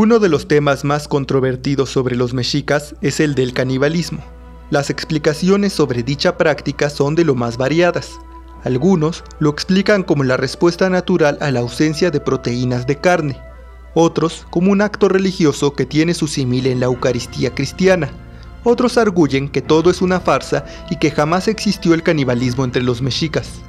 Uno de los temas más controvertidos sobre los mexicas es el del canibalismo. Las explicaciones sobre dicha práctica son de lo más variadas. Algunos lo explican como la respuesta natural a la ausencia de proteínas de carne, otros como un acto religioso que tiene su símil en la Eucaristía cristiana, otros arguyen que todo es una farsa y que jamás existió el canibalismo entre los mexicas.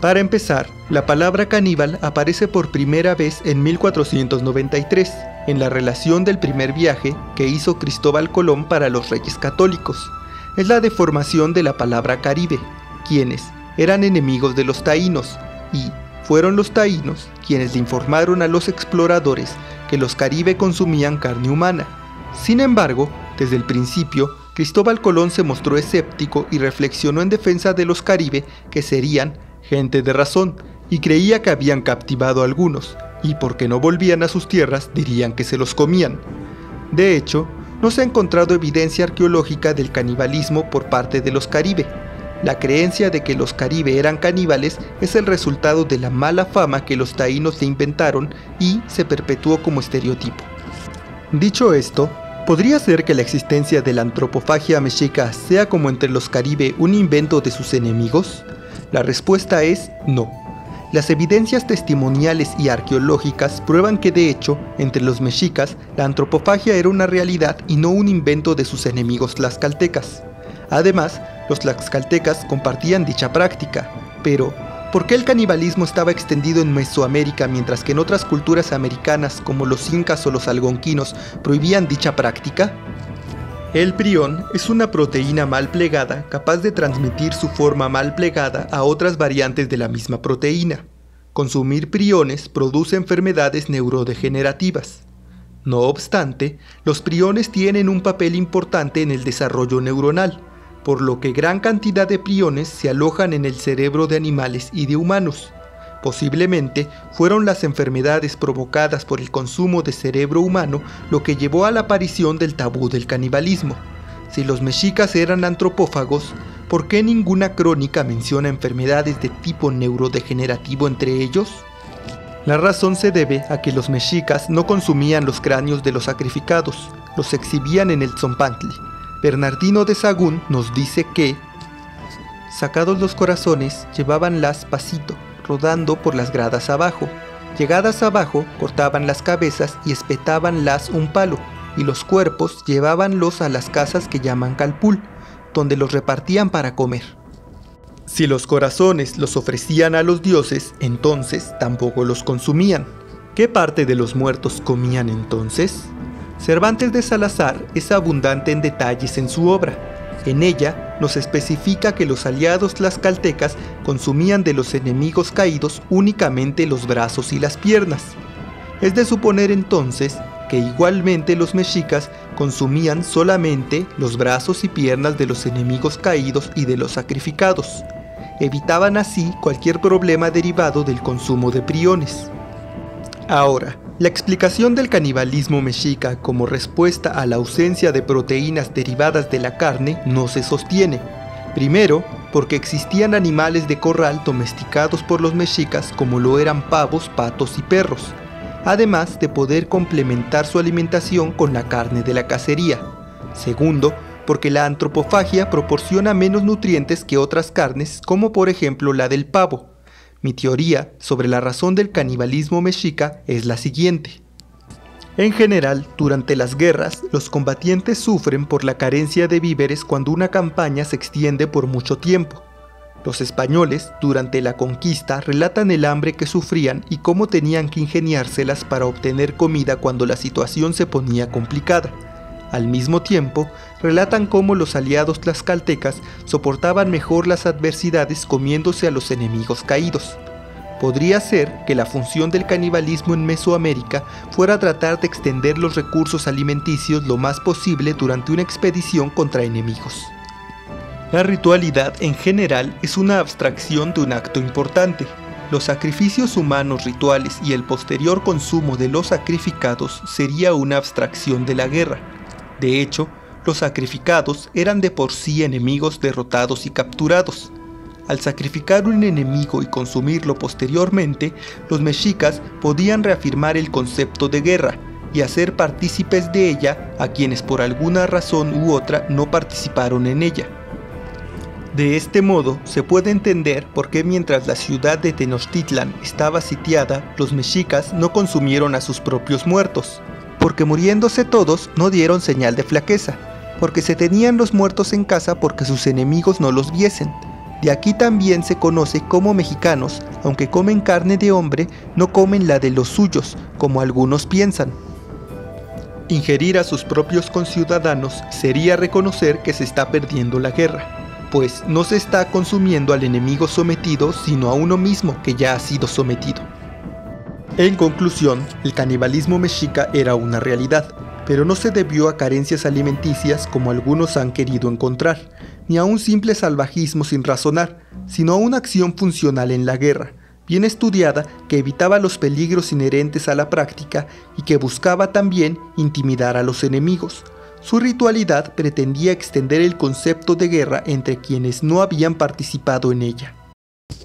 Para empezar, la palabra caníbal aparece por primera vez en 1493, en la relación del primer viaje que hizo Cristóbal Colón para los reyes católicos. Es la deformación de la palabra caribe, quienes eran enemigos de los taínos, y fueron los taínos quienes le informaron a los exploradores que los caribe consumían carne humana. Sin embargo, desde el principio, Cristóbal Colón se mostró escéptico y reflexionó en defensa de los caribe que serían gente de razón, y creía que habían captivado a algunos, y porque no volvían a sus tierras dirían que se los comían. De hecho, no se ha encontrado evidencia arqueológica del canibalismo por parte de los caribe. La creencia de que los caribe eran caníbales es el resultado de la mala fama que los taínos le inventaron y se perpetuó como estereotipo. Dicho esto, ¿podría ser que la existencia de la antropofagia mexica sea como entre los caribe un invento de sus enemigos? La respuesta es no. Las evidencias testimoniales y arqueológicas prueban que de hecho, entre los mexicas, la antropofagia era una realidad y no un invento de sus enemigos tlaxcaltecas. Además, los tlaxcaltecas compartían dicha práctica, pero ¿por qué el canibalismo estaba extendido en Mesoamérica mientras que en otras culturas americanas como los incas o los algonquinos prohibían dicha práctica? El prión es una proteína mal plegada capaz de transmitir su forma mal plegada a otras variantes de la misma proteína. Consumir priones produce enfermedades neurodegenerativas. No obstante, los priones tienen un papel importante en el desarrollo neuronal, por lo que gran cantidad de priones se alojan en el cerebro de animales y de humanos. Posiblemente fueron las enfermedades provocadas por el consumo de cerebro humano lo que llevó a la aparición del tabú del canibalismo. Si los mexicas eran antropófagos, ¿por qué ninguna crónica menciona enfermedades de tipo neurodegenerativo entre ellos? La razón se debe a que los mexicas no consumían los cráneos de los sacrificados, los exhibían en el Zompantli. Bernardino de Sagún nos dice que, sacados los corazones, llevaban las pasito, rodando por las gradas abajo. Llegadas abajo, cortaban las cabezas y las un palo, y los cuerpos llevábanlos a las casas que llaman calpul, donde los repartían para comer. Si los corazones los ofrecían a los dioses, entonces tampoco los consumían. ¿Qué parte de los muertos comían entonces? Cervantes de Salazar es abundante en detalles en su obra. En ella nos especifica que los aliados tlaxcaltecas consumían de los enemigos caídos únicamente los brazos y las piernas. Es de suponer entonces que igualmente los mexicas consumían solamente los brazos y piernas de los enemigos caídos y de los sacrificados. Evitaban así cualquier problema derivado del consumo de priones. Ahora, la explicación del canibalismo mexica como respuesta a la ausencia de proteínas derivadas de la carne no se sostiene. Primero, porque existían animales de corral domesticados por los mexicas como lo eran pavos, patos y perros, además de poder complementar su alimentación con la carne de la cacería. Segundo, porque la antropofagia proporciona menos nutrientes que otras carnes como por ejemplo la del pavo, mi teoría sobre la razón del canibalismo mexica es la siguiente. En general, durante las guerras, los combatientes sufren por la carencia de víveres cuando una campaña se extiende por mucho tiempo. Los españoles, durante la conquista, relatan el hambre que sufrían y cómo tenían que ingeniárselas para obtener comida cuando la situación se ponía complicada. Al mismo tiempo, relatan cómo los aliados tlaxcaltecas soportaban mejor las adversidades comiéndose a los enemigos caídos. Podría ser que la función del canibalismo en Mesoamérica fuera tratar de extender los recursos alimenticios lo más posible durante una expedición contra enemigos. La ritualidad en general es una abstracción de un acto importante. Los sacrificios humanos rituales y el posterior consumo de los sacrificados sería una abstracción de la guerra, de hecho, los sacrificados eran de por sí enemigos derrotados y capturados. Al sacrificar un enemigo y consumirlo posteriormente, los mexicas podían reafirmar el concepto de guerra, y hacer partícipes de ella a quienes por alguna razón u otra no participaron en ella. De este modo se puede entender por qué mientras la ciudad de Tenochtitlan estaba sitiada, los mexicas no consumieron a sus propios muertos, porque muriéndose todos no dieron señal de flaqueza, porque se tenían los muertos en casa porque sus enemigos no los viesen. De aquí también se conoce como mexicanos, aunque comen carne de hombre, no comen la de los suyos, como algunos piensan. Ingerir a sus propios conciudadanos sería reconocer que se está perdiendo la guerra pues no se está consumiendo al enemigo sometido, sino a uno mismo que ya ha sido sometido. En conclusión, el canibalismo mexica era una realidad, pero no se debió a carencias alimenticias como algunos han querido encontrar, ni a un simple salvajismo sin razonar, sino a una acción funcional en la guerra, bien estudiada que evitaba los peligros inherentes a la práctica y que buscaba también intimidar a los enemigos, su ritualidad pretendía extender el concepto de guerra entre quienes no habían participado en ella.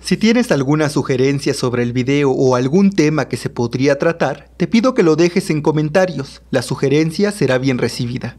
Si tienes alguna sugerencia sobre el video o algún tema que se podría tratar, te pido que lo dejes en comentarios, la sugerencia será bien recibida.